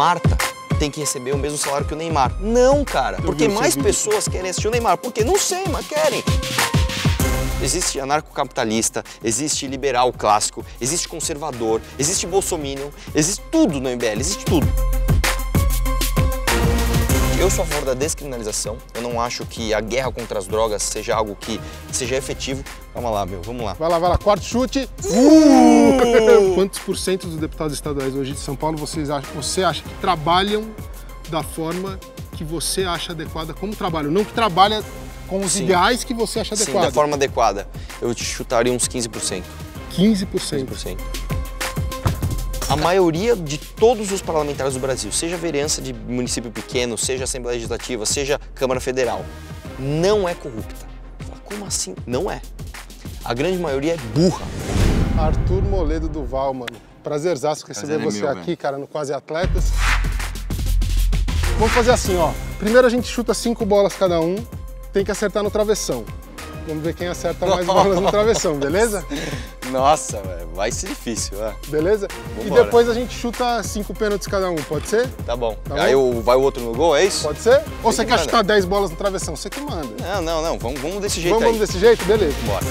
Marta tem que receber o mesmo salário que o Neymar. Não, cara. Porque mais pessoas querem assistir o Neymar. Porque não sei, mas querem. Existe anarcocapitalista, existe liberal clássico, existe conservador, existe bolsominion, existe tudo no MBL, existe tudo. Eu sou a favor da descriminalização. Eu não acho que a guerra contra as drogas seja algo que seja efetivo. Calma lá, meu, vamos lá. Vai lá, vai lá, quarto chute. Uh! Quantos por cento dos deputados estaduais hoje de São Paulo vocês acham, você acha que trabalham da forma que você acha adequada como trabalho? Não que trabalha com os Sim. ideais que você acha adequado. Sim, da forma adequada. Eu te chutaria uns 15%. 15%? 15%. A maioria de todos os parlamentares do Brasil, seja vereança de município pequeno, seja Assembleia Legislativa, seja Câmara Federal, não é corrupta. Como assim? Não é. A grande maioria é burra. Arthur Moledo Duval, mano. Prazerzaço receber Prazer é você meu, aqui, cara, no Quase Atletas. Vamos fazer assim, ó. Primeiro a gente chuta cinco bolas cada um tem que acertar no travessão. Vamos ver quem acerta mais bolas no travessão, beleza? Nossa, vai ser difícil. Beleza? Vambora. E depois a gente chuta cinco pênaltis cada um, pode ser? Tá bom. Tá Aí bom? vai o outro no gol, é isso? Pode ser? Ou você que quer manda. chutar 10 bolas no travessão? Você que manda. Não, não, não. Vamos, vamos desse jeito vamos, aí. Vamos desse jeito? Beleza. Bora.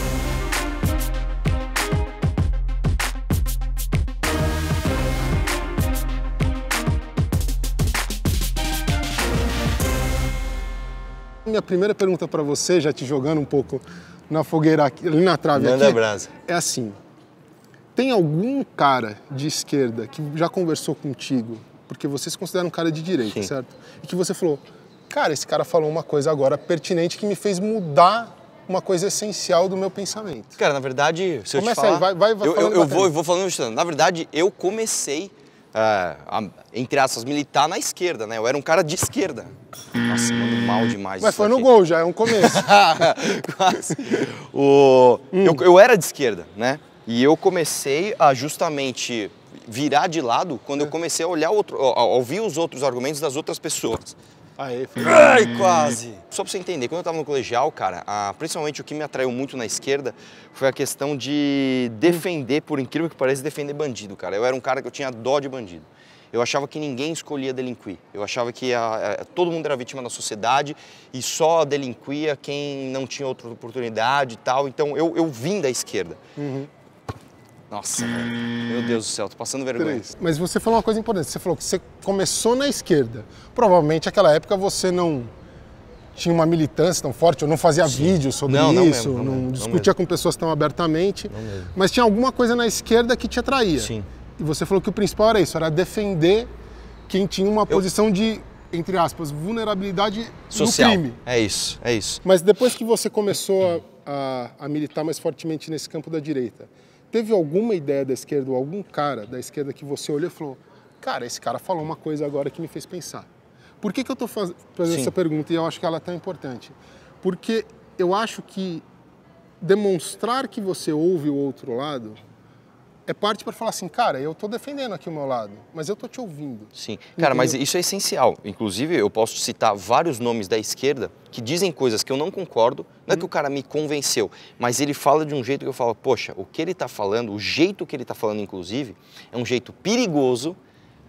Minha primeira pergunta para você, já te jogando um pouco na fogueira aqui, ali na trave Manda aqui, brasa. é assim. Tem algum cara de esquerda que já conversou contigo, porque você se considera um cara de direita, Sim. certo? E que você falou, cara, esse cara falou uma coisa agora pertinente que me fez mudar uma coisa essencial do meu pensamento. Cara, na verdade, se Começa eu te falar... Aí, vai, vai, vai eu, eu, eu vou, eu vou falando, na verdade, eu comecei é, a, entre aspas, militar na esquerda, né? Eu era um cara de esquerda. Nossa, mano, mal demais. Mas foi aqui. no gol, já é um começo. Quase. o, hum. eu, eu era de esquerda, né? E eu comecei a justamente virar de lado quando eu é. comecei a olhar outro, a ouvir os outros argumentos das outras pessoas. Aê, foi. Ai, quase! Só pra você entender, quando eu tava no colegial, cara, a, principalmente o que me atraiu muito na esquerda foi a questão de defender, por incrível que pareça, defender bandido, cara. Eu era um cara que eu tinha dó de bandido. Eu achava que ninguém escolhia delinquir. Eu achava que a, a, todo mundo era vítima da sociedade e só delinquia quem não tinha outra oportunidade e tal. Então eu, eu vim da esquerda. Uhum. Nossa. Meu Deus do céu, tô passando vergonha. Três. Mas você falou uma coisa importante. Você falou que você começou na esquerda. Provavelmente naquela época você não tinha uma militância tão forte, ou não fazia Sim. vídeo sobre não, isso, não, mesmo, não, não discutia com pessoas tão abertamente. Mas tinha alguma coisa na esquerda que te atraía. Sim. E você falou que o principal era isso, era defender quem tinha uma Eu... posição de entre aspas, vulnerabilidade social. no crime. É isso, é isso. Mas depois que você começou a, a, a militar mais fortemente nesse campo da direita, Teve alguma ideia da esquerda ou algum cara da esquerda que você olhou e falou: Cara, esse cara falou uma coisa agora que me fez pensar. Por que, que eu estou faz... fazendo Sim. essa pergunta e eu acho que ela é tão importante? Porque eu acho que demonstrar que você ouve o outro lado é parte para falar assim, cara, eu estou defendendo aqui o meu lado, mas eu estou te ouvindo. Sim, cara, Entendeu? mas isso é essencial. Inclusive, eu posso citar vários nomes da esquerda que dizem coisas que eu não concordo, não é que o cara me convenceu, mas ele fala de um jeito que eu falo, poxa, o que ele está falando, o jeito que ele está falando, inclusive, é um jeito perigoso,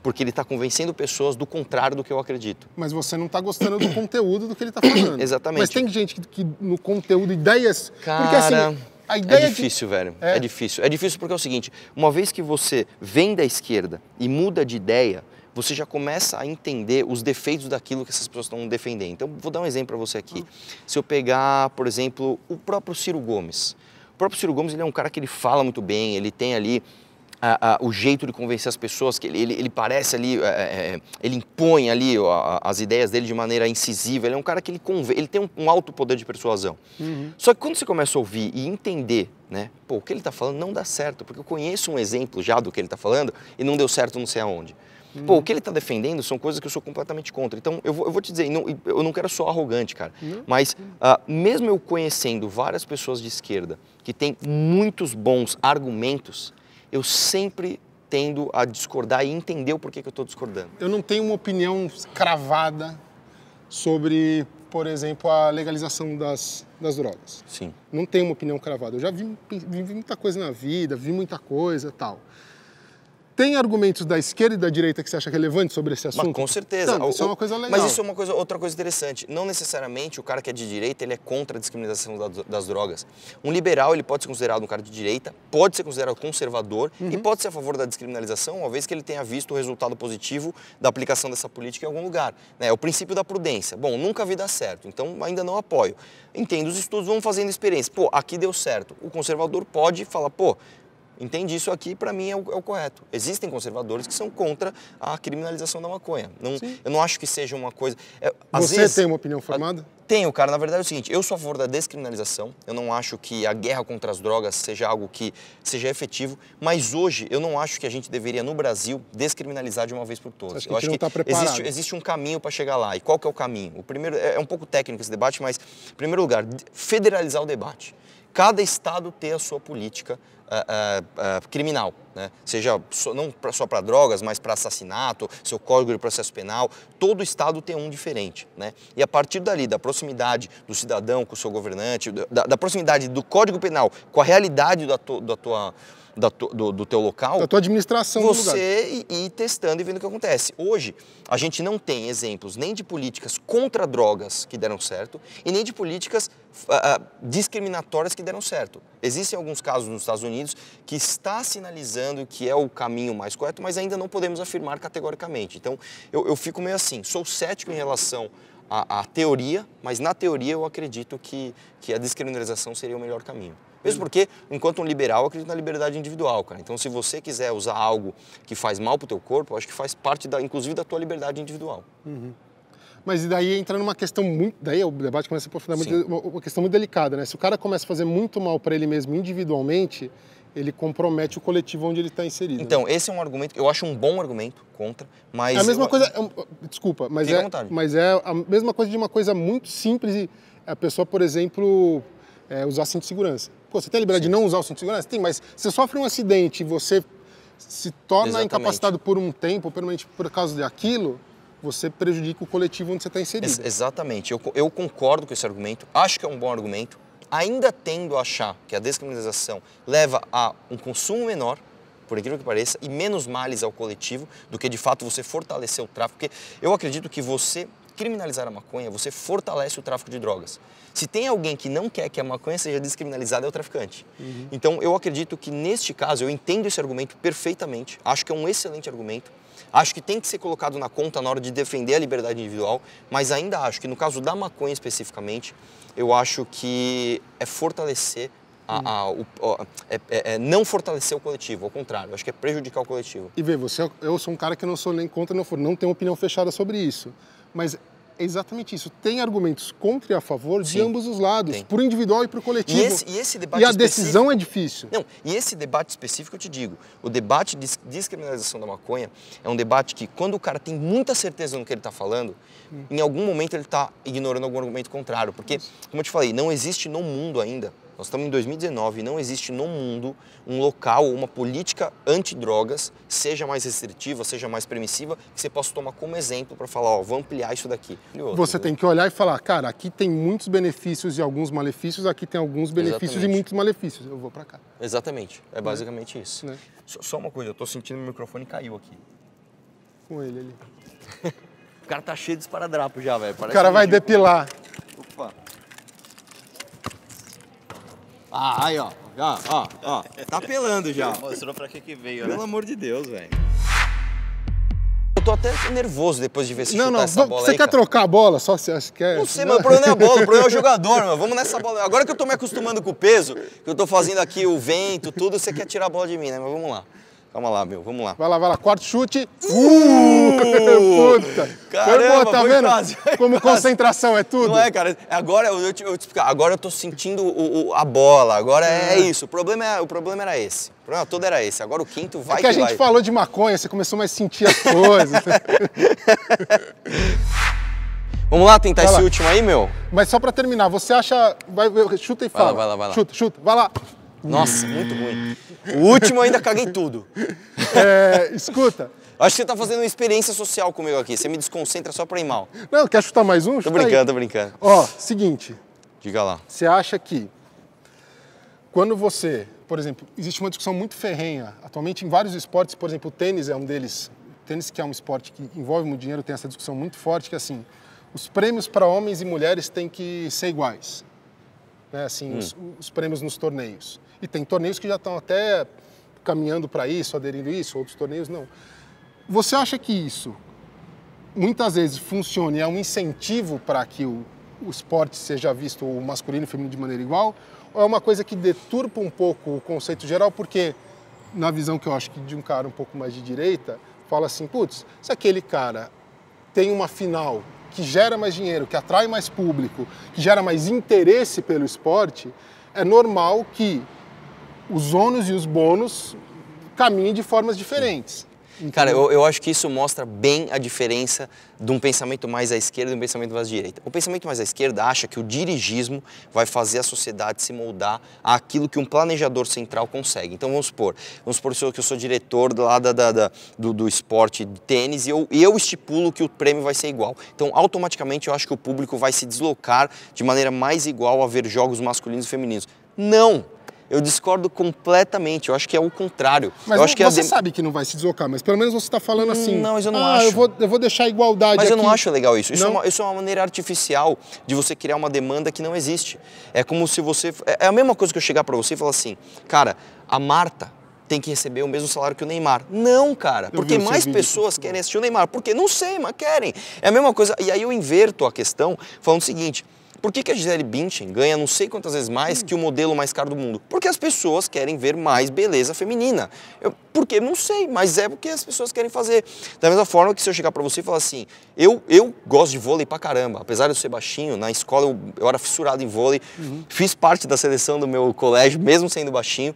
porque ele está convencendo pessoas do contrário do que eu acredito. Mas você não está gostando do conteúdo do que ele está falando. Exatamente. Mas tem gente que, que, no conteúdo, ideias... Cara... Porque assim, a ideia é difícil, de... velho. É. é difícil. É difícil porque é o seguinte: uma vez que você vem da esquerda e muda de ideia, você já começa a entender os defeitos daquilo que essas pessoas estão defendendo. Então, vou dar um exemplo para você aqui. Se eu pegar, por exemplo, o próprio Ciro Gomes. O próprio Ciro Gomes ele é um cara que ele fala muito bem, ele tem ali a, a, o jeito de convencer as pessoas, que ele, ele, ele parece ali, é, é, é ele impõe ali a, as ideias dele de maneira incisiva, ele é um cara que ele, conven ele tem um, um, alto poder de persuasão. Uhum. Só que quando você começa a ouvir e entender, né, pô, o que ele está falando não dá certo, porque eu conheço um exemplo já do que ele está falando e não deu certo não sei aonde. Uhum. Pô, o que ele está defendendo são coisas que eu sou completamente contra. Então, eu vou, eu vou te dizer, não, eu não quero ser arrogante, cara, uhum. mas uh, mesmo eu conhecendo várias pessoas de esquerda que têm muitos bons argumentos, eu sempre tendo a discordar e entender o porquê que eu estou discordando. Eu não tenho uma opinião cravada sobre, por exemplo, a legalização das, das drogas. Sim. Não tenho uma opinião cravada. Eu já vi, vi, vi muita coisa na vida, vi muita coisa tal. Tem argumentos da esquerda e da direita que você acha relevante sobre esse assunto? Mas, com certeza. Não, isso é uma coisa legal. Mas isso é uma coisa, outra coisa interessante. Não necessariamente o cara que é de direita ele é contra a descriminalização das drogas. Um liberal ele pode ser considerado um cara de direita, pode ser considerado conservador uhum. e pode ser a favor da descriminalização, uma vez que ele tenha visto o resultado positivo da aplicação dessa política em algum lugar. Né? É o princípio da prudência. Bom, nunca vi dar certo, então ainda não apoio. Entendo, os estudos vão fazendo experiência. Pô, aqui deu certo. O conservador pode falar, pô, entende isso aqui, para mim é o, é o, correto. Existem conservadores que são contra a criminalização da maconha. Não, eu não acho que seja uma coisa. É, Você vezes, tem uma opinião formada? Tenho, cara. Na verdade é o seguinte: eu sou a favor da descriminalização. Eu não acho que a guerra contra as drogas seja algo que seja efetivo. Mas hoje eu não acho que a gente deveria, no Brasil, descriminalizar de uma vez por todas. eu acho que, tá existe, existe, um caminho para chegar lá. E qual que é o caminho? O primeiro é, é um pouco técnico esse debate, mas, em primeiro lugar, federalizar o debate cada estado ter a sua política uh, uh, criminal, né? seja so, não só para drogas, mas para assassinato, seu código de processo penal, todo estado tem um diferente. Né? E a partir dali, da proximidade do cidadão com o seu governante, da, da proximidade do código penal com a realidade da, tu, da tua da, do, do teu local. Da tua administração Você ir, ir testando e vendo o que acontece. Hoje, a gente não tem exemplos nem de políticas contra drogas que deram certo e nem de políticas uh, discriminatórias que deram certo. Existem alguns casos nos Estados Unidos que está sinalizando que é o caminho mais correto, mas ainda não podemos afirmar categoricamente. Então, eu, eu fico meio assim, sou cético em relação à, à teoria, mas na teoria eu acredito que, que a descriminalização seria o melhor caminho. Mesmo porque, enquanto um liberal, eu acredito na liberdade individual, cara. Então, se você quiser usar algo que faz mal pro teu corpo, eu acho que faz parte, da, inclusive, da tua liberdade individual. Uhum. Mas daí entra numa questão muito. Daí o debate começa a aprofundar muito, uma, uma questão muito delicada, né? Se o cara começa a fazer muito mal para ele mesmo individualmente, ele compromete o coletivo onde ele está inserido. Então, né? esse é um argumento, eu acho um bom argumento contra, mas. É a mesma eu... coisa. É desculpa, mas é, mas é a mesma coisa de uma coisa muito simples e a pessoa, por exemplo, é, usar cinto de segurança. Pô, você tem a liberdade Sim. de não usar o cinto de segurança? Tem, mas você sofre um acidente e você se torna Exatamente. incapacitado por um tempo, permanente por causa daquilo, você prejudica o coletivo onde você está inserido. Ex exatamente. Eu, eu concordo com esse argumento, acho que é um bom argumento. Ainda tendo a achar que a descriminalização leva a um consumo menor, por incrível que pareça, e menos males ao coletivo do que de fato você fortalecer o tráfico. Porque eu acredito que você criminalizar a maconha, você fortalece o tráfico de drogas. Se tem alguém que não quer que a maconha seja descriminalizada, é o traficante. Uhum. Então, eu acredito que neste caso, eu entendo esse argumento perfeitamente, acho que é um excelente argumento, acho que tem que ser colocado na conta na hora de defender a liberdade individual, mas ainda acho que no caso da maconha especificamente, eu acho que é fortalecer a, a, o, é, é, é, não fortalecer o coletivo, ao contrário, acho que é prejudicar o coletivo. E vê, você, eu sou um cara que não sou nem contra, não, não tenho opinião fechada sobre isso. Mas é exatamente isso. Tem argumentos contra e a favor Sim, de ambos os lados, tem. por individual e por coletivo. E esse, e esse E a decisão é difícil. Não, e esse debate específico eu te digo, o debate de descriminalização da maconha é um debate que quando o cara tem muita certeza no que ele está falando, hum. em algum momento ele está ignorando algum argumento contrário, porque, como eu te falei, não existe no mundo ainda nós estamos em 2019 e não existe no mundo um local ou uma política antidrogas, seja mais restritiva, seja mais permissiva, que você possa tomar como exemplo para falar, ó, vou ampliar isso daqui. Outro, você né? tem que olhar e falar, cara, aqui tem muitos benefícios e alguns malefícios, aqui tem alguns benefícios Exatamente. e muitos malefícios, eu vou para cá. Exatamente, é basicamente né? isso. Né? Só uma coisa, eu estou sentindo que o microfone caiu aqui. Com ele ali. o cara tá cheio de esparadrapo já, velho. O cara vai depilar. Ah, aí, ó. Já, ó, ó. Tá pelando já. Mostrou pra que que veio, Pelo né? amor de Deus, velho. Eu tô até nervoso depois de ver se não, não, essa bola Você aí, quer cara. trocar a bola? Só se acha que quer. Não sei, mas o problema não é a bola, o problema é o jogador, mano. Vamos nessa bola. Agora que eu tô me acostumando com o peso, que eu tô fazendo aqui o vento, tudo, você quer tirar a bola de mim, né? Mas vamos lá. Calma lá, meu, vamos lá. Vai lá, vai lá, quarto chute. Uh! Puta! Caramba, foi, tá foi vendo? Quase, Como quase. concentração é tudo? Não é, cara. Agora eu, te, eu te explicar. Agora eu tô sentindo o, o, a bola. Agora é, é isso. O problema, é, o problema era esse. O problema todo era esse. Agora o quinto vai é que, que a gente vai. falou de maconha, você começou mais a sentir as coisas. Vamos lá tentar vai esse lá. último aí, meu? Mas só pra terminar, você acha. Vai, chuta e fala. Vai lá, vai lá, vai lá. Chuta, chuta, vai lá. Nossa, muito ruim. O último eu ainda caguei tudo. É, escuta. Acho que você tá fazendo uma experiência social comigo aqui. Você me desconcentra só pra ir mal. Não, quer chutar mais um? Chuta tô brincando, aí. tô brincando. Ó, seguinte. Diga lá. Você acha que quando você por exemplo, existe uma discussão muito ferrenha atualmente em vários esportes, por exemplo, o tênis é um deles. O tênis que é um esporte que envolve muito dinheiro, tem essa discussão muito forte que assim, os prêmios para homens e mulheres têm que ser iguais. Né? Assim, hum. os, os, prêmios nos torneios. E tem torneios que já estão até caminhando para isso, aderindo a isso, outros torneios não. Você acha que isso muitas vezes funciona e é um incentivo para que o, o esporte seja visto, o masculino e o feminino, de maneira igual? Ou é uma coisa que deturpa um pouco o conceito geral? Porque, na visão que eu acho que de um cara um pouco mais de direita, fala assim: putz, se aquele cara tem uma final que gera mais dinheiro, que atrai mais público, que gera mais interesse pelo esporte, é normal que os ônus e os bônus caminhem de formas diferentes. Cara, eu, eu acho que isso mostra bem a diferença de um pensamento mais à esquerda e um pensamento mais à direita. O pensamento mais à esquerda acha que o dirigismo vai fazer a sociedade se moldar àquilo que um planejador central consegue. Então vamos supor, vamos supor que eu sou diretor lá da, da, da do, do, esporte de tênis e eu, e eu estipulo que o prêmio vai ser igual. Então automaticamente eu acho que o público vai se deslocar de maneira mais igual a ver jogos masculinos e femininos. Não! Eu discordo completamente. Eu acho que é o contrário. Mas eu acho que você sabe que não vai se deslocar, mas pelo menos você está falando assim. Não, mas eu não ah, acho. Eu vou, eu vou deixar a igualdade. Mas aqui. eu não acho legal isso. Isso é, uma, isso é, uma, maneira artificial de você criar uma demanda que não existe. É como se você. É, é a mesma coisa que eu chegar para você e falar assim, cara, a Marta tem que receber o mesmo salário que o Neymar. Não, cara, porque mais pessoas querem assistir o Neymar. Porque não sei, mas querem. É a mesma coisa. E aí eu inverto a questão falando o seguinte. Por que, que a Gisele Bündchen ganha não sei quantas vezes mais que o modelo mais caro do mundo? Porque as pessoas querem ver mais beleza feminina. Eu, porque não sei, mas é porque as pessoas querem fazer. Da mesma forma que se eu chegar para você e falar assim, eu, eu gosto de vôlei pra caramba, apesar de eu ser baixinho, na escola eu, eu era fissurado em vôlei, uhum. fiz parte da seleção do meu colégio, mesmo sendo baixinho,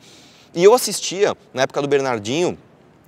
e eu assistia, na época do Bernardinho,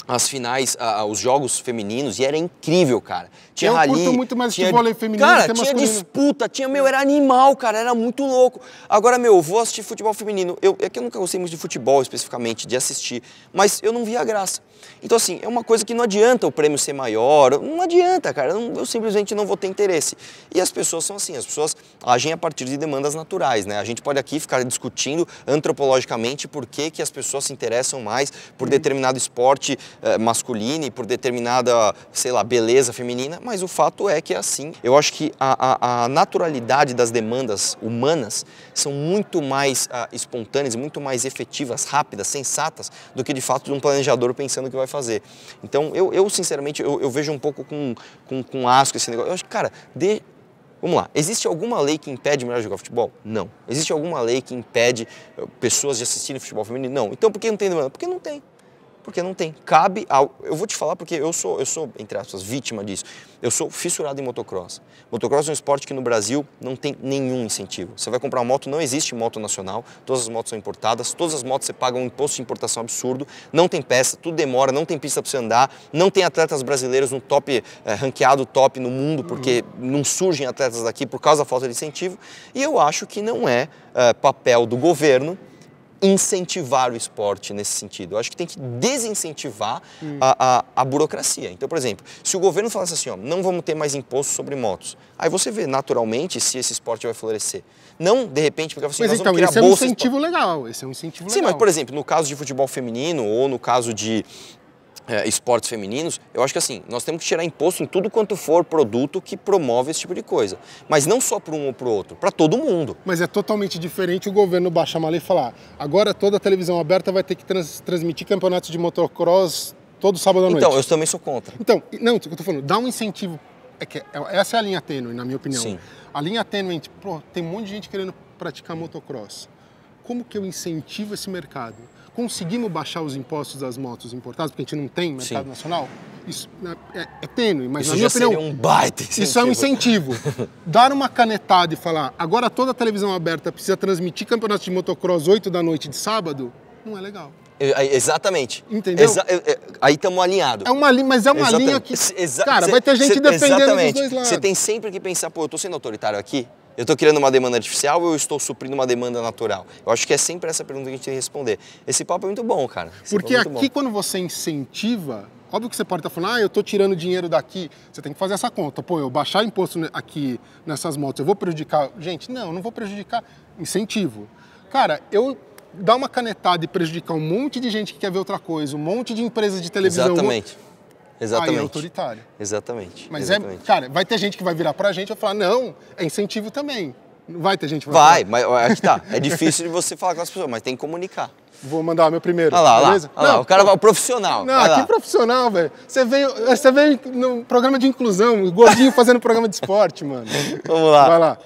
as finais, os jogos femininos, e era incrível, cara. Tinha eu rally, curto muito mais tinha, vôlei feminino Cara, tinha disputa, tinha, meu, era animal, cara, era muito louco. Agora, meu, eu vou assistir futebol feminino. Eu, é que eu nunca gostei muito de futebol, especificamente, de assistir, mas eu não via graça. Então, assim, é uma coisa que não adianta o prêmio ser maior, não adianta, cara, eu, eu simplesmente não vou ter interesse. E as pessoas são assim, as pessoas agem a partir de demandas naturais, né? A gente pode aqui ficar discutindo antropologicamente por que, que as pessoas se interessam mais por determinado esporte eh, masculino e por determinada, sei lá, beleza feminina, mas o fato é que é assim. Eu acho que a, a, a naturalidade das demandas humanas são muito mais uh, espontâneas, muito mais efetivas, rápidas, sensatas, do que de fato de um planejador pensando o que vai fazer. Então, eu, eu sinceramente, eu, eu, vejo um pouco com, com, com asco esse negócio. Eu acho que, cara, de, Vamos lá, existe alguma lei que impede mulher de jogar futebol? Não. Existe alguma lei que impede eh, pessoas de assistirem futebol feminino? Não. Então por que não tem demanda? Porque não tem porque não tem. Cabe ao. Eu vou te falar porque eu sou, eu sou, entre aspas, vítima disso. Eu sou fissurado em motocross. Motocross é um esporte que no Brasil não tem nenhum incentivo. Você vai comprar uma moto, não existe moto nacional, todas as motos são importadas, todas as motos você paga um imposto de importação absurdo, não tem peça, tudo demora, não tem pista para você andar, não tem atletas brasileiros no top, é, ranqueado top no mundo, porque não surgem atletas daqui por causa da falta de incentivo. E eu acho que não é, é papel do governo incentivar o esporte nesse sentido. Eu acho que tem que desincentivar hum. a, a, a, burocracia. Então, por exemplo, se o governo falasse assim, ó, não vamos ter mais imposto sobre motos, aí você vê naturalmente se esse esporte vai florescer. Não, de repente, porque assim, mas então, esse é um incentivo legal, esse é um incentivo Sim, legal. mas, por exemplo, no caso de futebol feminino ou no caso de é, esportes femininos, eu acho que assim, nós temos que tirar imposto em tudo quanto for produto que promove esse tipo de coisa. Mas não só para um ou para o outro, para todo mundo. Mas é totalmente diferente o governo baixar uma lei e falar agora toda a televisão aberta vai ter que trans transmitir campeonatos de motocross todo sábado à noite. Então, eu também sou contra. Então, não, o que eu tô falando, dá um incentivo. É que é, essa é a linha tênue, na minha opinião. Sim. A linha tênue entre, pô, tem um monte de gente querendo praticar motocross. Como que eu incentivo esse mercado? Conseguimos baixar os impostos das motos importadas, porque a gente não tem mercado Sim. nacional, isso né, é, é tênue, mas isso na minha opinião... Seria um baita incentivo. Isso é um incentivo. Dar uma canetada e falar, agora toda a televisão aberta precisa transmitir campeonato de motocross 8 da noite de sábado, não é legal. Exatamente. Entendeu? Exa aí estamos alinhados. É uma linha, mas é uma exatamente. linha que. Exa cara, vai ter gente cê, defendendo exatamente. dos dois lados. Você tem sempre que pensar, pô, eu tô sendo autoritário aqui? Eu estou criando uma demanda artificial ou eu estou suprindo uma demanda natural? Eu acho que é sempre essa pergunta que a gente tem que responder. Esse papo é muito bom, cara. Esse Porque é aqui, quando você incentiva, óbvio que você pode estar falando, ah, eu estou tirando dinheiro daqui. Você tem que fazer essa conta. Pô, eu baixar imposto aqui nessas motos, eu vou prejudicar. Gente, não, não vou prejudicar. Incentivo. Cara, eu dar uma canetada e prejudicar um monte de gente que quer ver outra coisa, um monte de empresas de televisão. Exatamente. Exatamente. Aí é autoritário. Exatamente. Mas Exatamente. é, cara, vai ter gente que vai virar pra gente e vai falar, não, é incentivo também. Não vai ter gente que vai. Vai, falar. mas aqui tá. É difícil de você falar com as pessoas, mas tem que comunicar. Vou mandar o meu primeiro. Olha lá, beleza? olha lá, lá. O cara vai, o profissional. Não, vai que lá. profissional, velho. Você veio, você veio no programa de inclusão, o gordinho fazendo programa de esporte, mano. Vamos lá. Vai lá.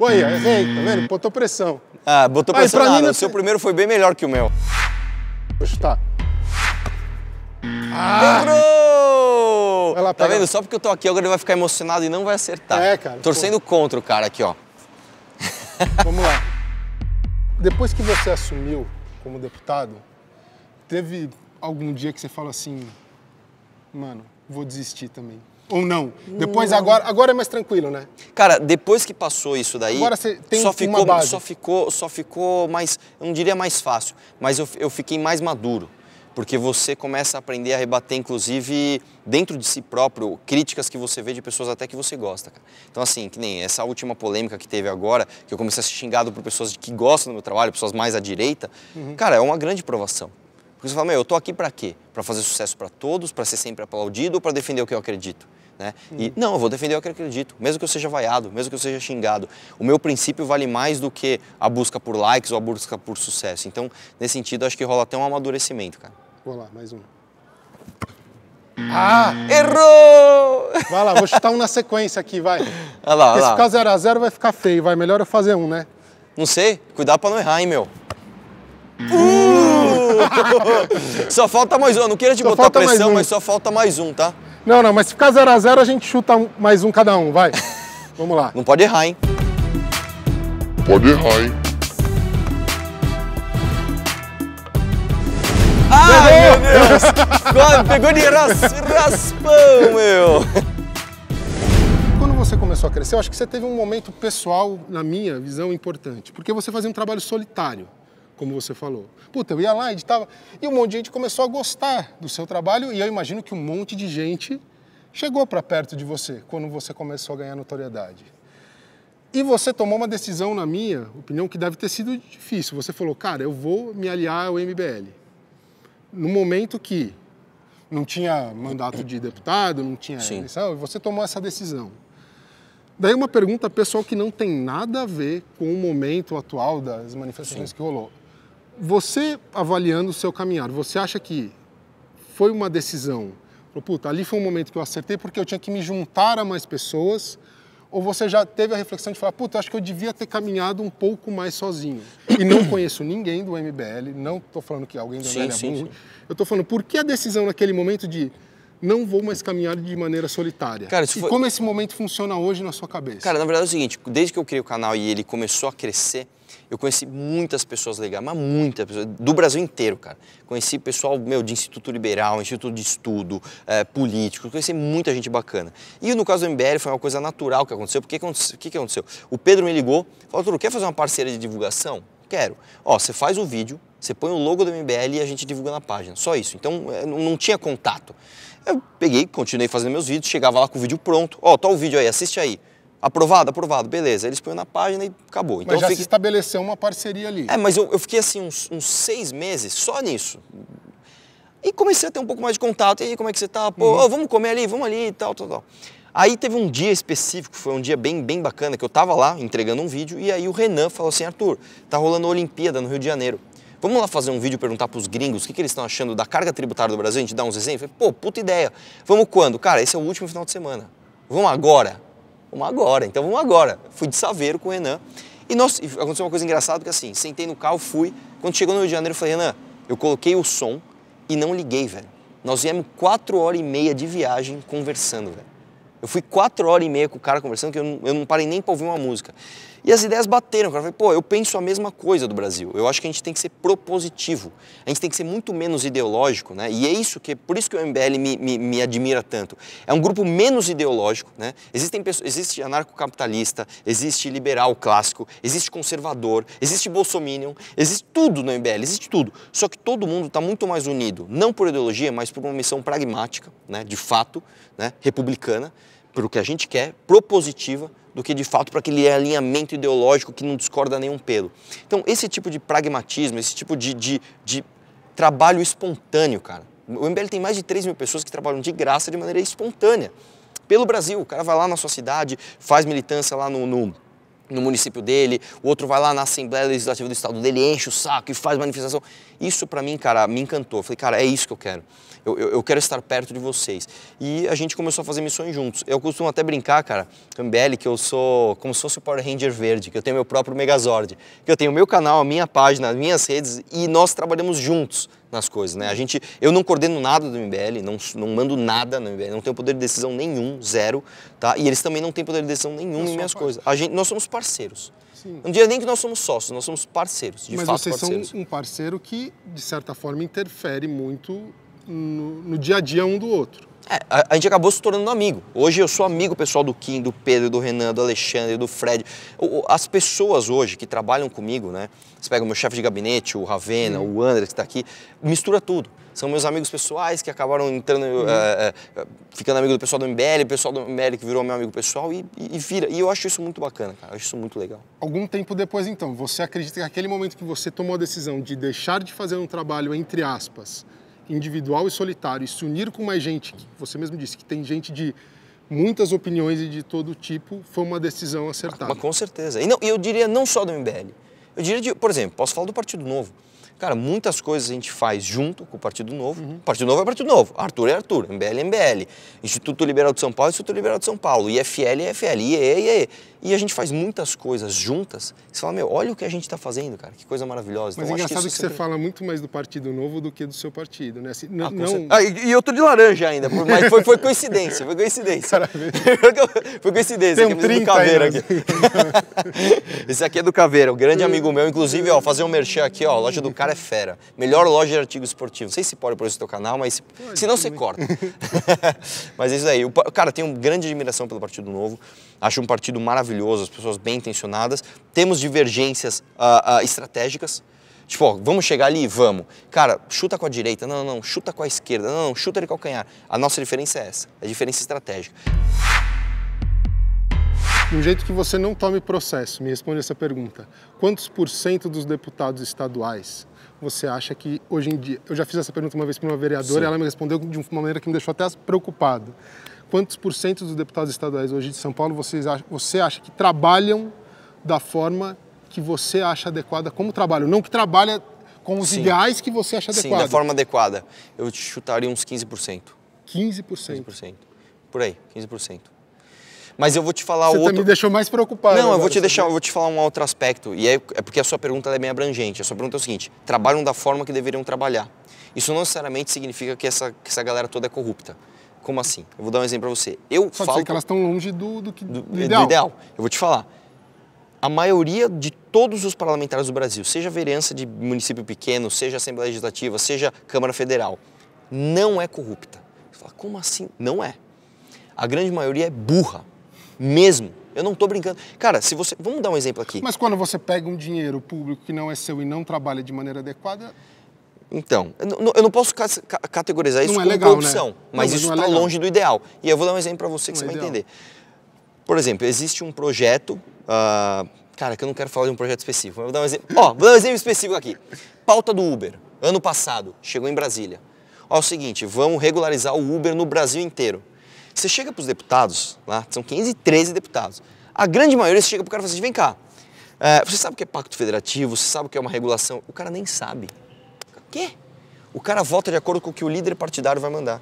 Oi, errei, tá vendo? Botou pressão. Ah, botou pressão pra mim não O seu primeiro foi bem melhor que o meu. Vou chutar. Ah, Errou! Vai lá, tá vendo? Só porque eu tô aqui, agora ele vai ficar emocionado e não vai acertar. É, cara, Torcendo contra o cara aqui, ó. vamos lá. Depois que você assumiu como deputado, teve algum dia que você fala assim, mano, vou desistir também. Ou não. Depois, agora, agora é mais tranquilo, né? Cara, depois que passou isso daí, Agora você tem só uma ficou, base. só ficou, só ficou mais, eu não diria mais fácil, mas eu, eu fiquei mais maduro, porque você começa a aprender a rebater, inclusive dentro de si próprio, críticas que você vê de pessoas até que você gosta, cara. Então assim, que nem essa última polêmica que teve agora, que eu comecei a ser xingado por pessoas que gostam do meu trabalho, pessoas mais à direita, Uhum. cara, é uma grande provação. Porque você fala, meu, eu tô aqui para quê? Para fazer sucesso para todos, para ser sempre aplaudido ou para defender o que eu acredito? Né? E não, eu vou defender o que eu acredito, mesmo que eu seja vaiado, mesmo que eu seja xingado. O meu princípio vale mais do que a busca por likes ou a busca por sucesso. Então, nesse sentido, acho que rola até um amadurecimento, cara. Vou lá, mais um. Ah! Errou! Vai lá, vou chutar um na sequência aqui, vai. Olha lá, olha se ficar lá. 0 a 0 vai ficar feio, vai. Melhor eu fazer um, né? Não sei, cuidado pra não errar, hein, meu. Uh! só falta mais um. Eu não queria te Só botar pressão, um. mas só falta mais um, tá? Não, não, mas se ficar 0 a 0 a gente chuta um- mais um cada um, vai. Vamos lá. Não pode errar, hein? Pode errar, hein? Ai, meu Deus! Quase Pegou de ras- raspão, meu! Quando você começou a crescer, eu acho que você teve um momento pessoal, na minha visão, importante. Porque você fazia um trabalho solitário, como você falou. Puta, eu ia lá, editava. E um monte de gente começou a gostar do seu trabalho. E eu imagino que um monte de gente chegou para perto de você quando você começou a ganhar notoriedade. E você tomou uma decisão, na minha opinião, que deve ter sido difícil. Você falou, cara, eu vou me aliar ao MBL. No momento que não tinha mandato de deputado, não tinha Sim. eleição, e você tomou essa decisão. Daí uma pergunta pessoal que não tem nada a ver com o momento atual das manifestações que rolou. Você avaliando o seu caminhar, você acha que foi uma decisão? Puta, ali foi um momento que eu acertei porque eu tinha que me juntar a mais pessoas? Ou você já teve a reflexão de falar, puta, acho que eu devia ter caminhado um pouco mais sozinho? E não conheço ninguém do MBL, não estou falando que alguém do Sim, MBL é sim, burro. sim. Eu estou falando, por que a decisão naquele momento de não vou mais caminhar de maneira solitária? Cara, e foi- como esse momento funciona hoje na sua cabeça? Cara, na verdade é o seguinte, desde que eu criei o canal e ele começou a crescer, eu conheci muitas pessoas legais, mas muitas pessoas, do Brasil inteiro, cara. Conheci pessoal, meu, de Instituto Liberal, Instituto de Estudo, eh, político, conheci muita gente bacana. E no caso do MBL foi uma coisa natural que aconteceu, porque o que, que aconteceu? O Pedro me ligou, falou, Arthur, quer fazer uma parceria de divulgação? Quero. Ó, você faz o vídeo, você põe o logo do MBL e a gente divulga na página, só isso. Então, eh, não tinha contato. Eu peguei, continuei fazendo meus vídeos, chegava lá com o vídeo pronto. Ó, tá o vídeo aí, assiste aí. Aprovado, aprovado, beleza. Eles põem na página e acabou. Então Mas já eu se fiquei... estabeleceu uma parceria ali. É, mas eu, eu fiquei assim uns, uns seis meses só nisso. E comecei a ter um pouco mais de contato. E aí, como é que você tá? Pô, Uhum. ó, vamos comer ali, vamos ali e tal, tal, tal. Aí teve um dia específico, foi um dia bem, bem bacana, que eu tava lá entregando um vídeo e aí o Renan falou assim, Arthur, tá rolando a Olimpíada no Rio de Janeiro. Vamos lá fazer um vídeo e perguntar pros gringos o que, que eles estão achando da carga tributária do Brasil, a gente dá uns exemplos? Pô, puta ideia. Vamos quando? Cara, esse é o último final de semana. Vamos agora? Vamos agora, então vamos agora. Fui de Saveiro com o Renan. E nós, aconteceu uma coisa engraçada, que assim, sentei no carro, fui. Quando chegou no Rio de Janeiro, eu falei, Renan, eu coloquei o som e não liguei, velho. Nós viemos quatro horas e meia de viagem conversando, velho. Eu fui quatro horas e meia com o cara conversando, que eu não, eu não parei nem pra ouvir uma música. E as ideias bateram, cara. Eu pô, eu penso a mesma coisa do Brasil. Eu acho que a gente tem que ser propositivo. A gente tem que ser muito menos ideológico, né? E é isso que, por isso que o MBL me, me, me admira tanto. É um grupo menos ideológico, né? Existem pessoas, existe anarcocapitalista, existe liberal clássico, existe conservador, existe bolsominion, existe tudo no MBL, existe tudo. Só que todo mundo está muito mais unido, não por ideologia, mas por uma missão pragmática, né? De fato, né? Republicana pelo que a gente quer, propositiva, do que de fato para aquele alinhamento ideológico que não discorda nenhum pelo. Então, esse tipo de pragmatismo, esse tipo de, de, de trabalho espontâneo, cara. O MBL tem mais de 3 mil pessoas que trabalham de graça de maneira espontânea. Pelo Brasil, o cara vai lá na sua cidade, faz militância lá no, no no município dele, o outro vai lá na Assembleia Legislativa do Estado dele, enche o saco e faz manifestação. Isso para mim, cara, me encantou. Falei, cara, é isso que eu quero. Eu, eu, eu, quero estar perto de vocês. E a gente começou a fazer missões juntos. Eu costumo até brincar, cara, com MBL, que eu sou como se fosse o Power Ranger verde, que eu tenho meu próprio Megazord, que eu tenho o meu canal, a minha página, as minhas redes e nós trabalhamos juntos nas coisas, né? A gente, eu não coordeno nada do MBL, não, não mando nada no MBL, não tenho poder de decisão nenhum, zero, tá? E eles também não têm poder de decisão nenhum em minhas coisas. A gente, nós somos parceiros. Sim. Não diria nem que nós somos sócios, nós somos parceiros, de Mas fato vocês parceiros. são um parceiro que, de certa forma, interfere muito no, no dia a dia um do outro. É, a, a, gente acabou se tornando amigo. Hoje eu sou amigo pessoal do Kim, do Pedro, do Renan, do Alexandre, do Fred. O, as pessoas hoje que trabalham comigo, né? Você pega o meu chefe de gabinete, o Ravena, uhum. o André que está aqui, mistura tudo. São meus amigos pessoais que acabaram entrando, uhum. é, é, ficando amigo do pessoal do MBL, o pessoal do MBL que virou meu amigo pessoal e, e, e, vira. E eu acho isso muito bacana, cara. Eu acho isso muito legal. Algum tempo depois, então, você acredita que aquele momento que você tomou a decisão de deixar de fazer um trabalho, entre aspas, individual e solitário e se unir com mais gente, que você mesmo disse que tem gente de muitas opiniões e de todo tipo, foi uma decisão acertada. Mas com certeza. E não, eu diria não só do MBL. Eu diria, de, por exemplo, posso falar do Partido Novo. Cara, muitas coisas a gente faz junto com o Partido Novo. Uhum. Partido Novo é Partido Novo, Arthur é Arthur, MBL é MBL, Instituto Liberal de São Paulo é Instituto Liberal de São Paulo, IFL é IFL, IE é IE. E a gente faz muitas coisas juntas. Você fala, meu, olha o que a gente está fazendo, cara, que coisa maravilhosa. Mas então, é engraçado que, que você fala muito mais do Partido Novo do que do seu partido, né? Assim, ah, não... ah, e eu tô de laranja ainda, mas foi, foi coincidência, foi coincidência. foi coincidência, Tem um 30 do Caveira aí, aqui. Esse aqui é do Caveira, um grande amigo meu, inclusive, ó, fazer um merchan aqui, ó, loja do cara é fera. Melhor loja de artigos esportivos. Não sei se pode por esse teu canal, mas se, se não, você corta. mas é isso aí. O, cara, tenho grande admiração pelo Partido Novo. Acho um partido maravilhoso, as pessoas bem intencionadas. Temos divergências uh, uh, estratégicas. Tipo, ó, vamos chegar ali? Vamos. Cara, chuta com a direita. Não, não, não. Chuta com a esquerda. Não, não. Chuta de calcanhar. A nossa diferença é essa. É a diferença estratégica. De um jeito que você não tome processo, me responde essa pergunta. Quantos por cento dos deputados estaduais você acha que hoje em dia... Eu já fiz essa pergunta uma vez para uma vereadora Sim. e ela me respondeu de uma maneira que me deixou até preocupado quantos por cento dos deputados estaduais hoje de São Paulo vocês acham, você acha que trabalham da forma que você acha adequada como trabalho? Não que trabalha com os Sim. ideais que você acha adequado. Sim, da forma adequada. Eu chutaria uns 15%. 15%? 15%. Por aí, 15%. Mas eu vou te falar Você outro... Você me deixou mais preocupado. Não, eu vou te deixar, eu vou te falar um outro aspecto. E é, é porque a sua pergunta é bem abrangente. A sua pergunta é o seguinte: trabalham da forma que deveriam trabalhar. Isso não necessariamente significa que essa, que essa galera toda é corrupta. Como assim? Eu vou dar um exemplo para você. Eu Só falo que elas estão longe do, do, do, do, ideal. do ideal. Eu vou te falar. A maioria de todos os parlamentares do Brasil, seja vereança de município pequeno, seja Assembleia Legislativa, seja Câmara Federal, não é corrupta. Você fala, como assim? Não é. A grande maioria é burra, mesmo. Eu não estou brincando. Cara, se você. Vamos dar um exemplo aqui. Mas quando você pega um dinheiro público que não é seu e não trabalha de maneira adequada, então, eu não posso categorizar isso não é como legal, corrupção, né? mas não, isso está é longe do ideal. E eu vou dar um exemplo para você que não você é vai ideal. entender. Por exemplo, existe um projeto, uh, cara, que eu não quero falar de um projeto específico, mas vou dar um exemplo. Ó, vou dar um exemplo específico aqui. Pauta do Uber, ano passado, chegou em Brasília. Ó, é o seguinte, vamos regularizar o Uber no Brasil inteiro. Você chega para os deputados, lá, são 513 deputados. A grande maioria você chega para o cara e fala assim, vem cá, é, você sabe o que é pacto federativo, você sabe o que é uma regulação? O cara nem sabe. O quê? O cara vota de acordo com o que o líder partidário vai mandar.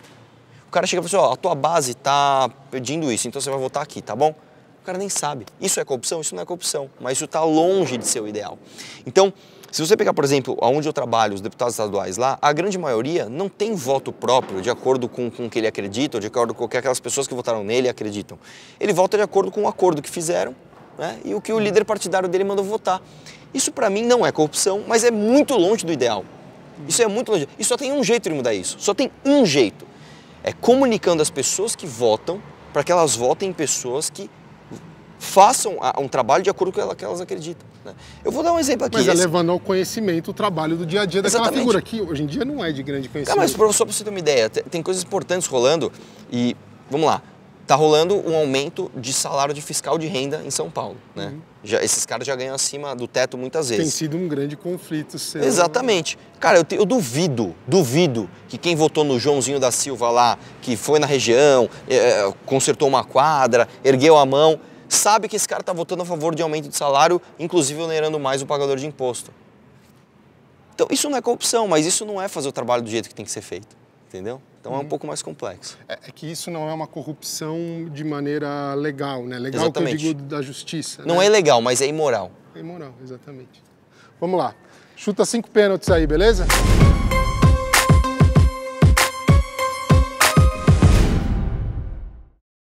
O cara chega e fala assim, ó, a tua base está pedindo isso, então você vai votar aqui, tá bom? O cara nem sabe. Isso é corrupção? Isso não é corrupção, mas isso está longe de ser o ideal. Então, se você pegar, por exemplo, onde eu trabalho, os deputados estaduais lá, a grande maioria não tem voto próprio de acordo com, com o que ele acredita, ou de acordo com o que aquelas pessoas que votaram nele acreditam. Ele vota de acordo com o acordo que fizeram né, e o que o líder partidário dele mandou votar. Isso para mim não é corrupção, mas é muito longe do ideal. Isso é muito longe. E só tem um jeito de mudar isso. Só tem um jeito. É comunicando as pessoas que votam para que elas votem em pessoas que façam um trabalho de acordo com o que elas acreditam. Né? Eu vou dar um exemplo aqui. Mas é levando ao conhecimento o trabalho do dia a dia daquela Exatamente. figura, que hoje em dia não é de grande conhecimento. mas só para você ter uma ideia, tem coisas importantes rolando e, vamos lá, tá rolando um aumento de salário de fiscal de renda em São Paulo, né? Uhum. Já, esses caras já ganham acima do teto muitas Tem vezes. sido um grande conflito seu. Exatamente. Cara, eu, te- eu duvido, duvido que quem votou no Joãozinho da Silva lá, que foi na região, eh, consertou uma quadra, ergueu a mão, sabe que esse cara tá votando a favor de aumento de salário, inclusive onerando mais o pagador de imposto. Então, isso não é corrupção, mas isso não é fazer o trabalho do jeito que tem que ser feito, entendeu? Então é um pouco mais complexo. É, é que isso não é uma corrupção de maneira legal, né? Legal Exatamente. que eu digo da justiça. Não né? é legal, mas é imoral. É imoral, exatamente. Vamos lá. Chuta cinco pênaltis aí, beleza?